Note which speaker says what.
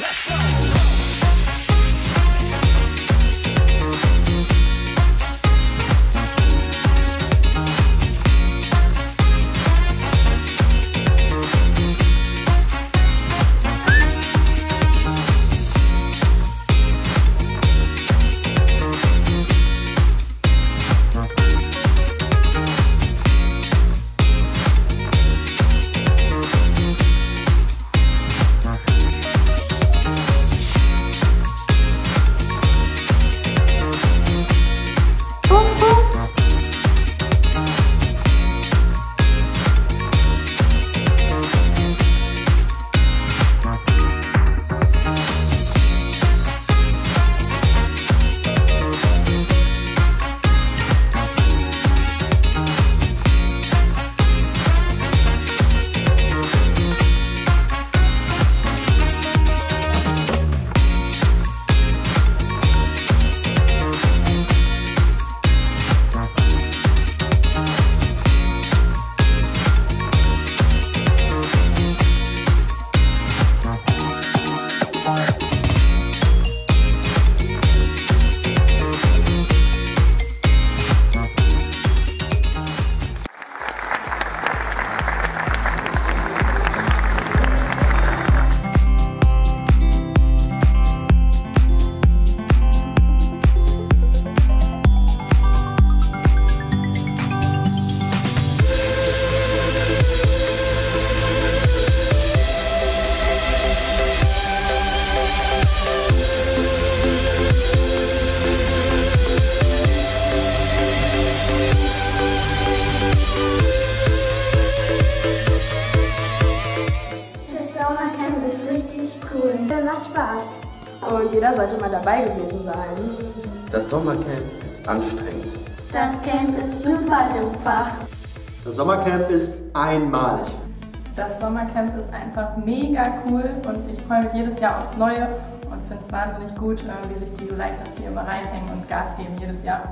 Speaker 1: Let's go. Macht Spaß.
Speaker 2: Und jeder sollte mal dabei gewesen sein.
Speaker 3: Das Sommercamp ist anstrengend.
Speaker 1: Das Camp ist super duper.
Speaker 4: Das Sommercamp ist einmalig.
Speaker 5: Das Sommercamp ist einfach mega cool und ich freue mich jedes Jahr aufs Neue und finde es wahnsinnig gut, äh, wie sich die Juleikas hier immer reinhängen und Gas geben jedes Jahr.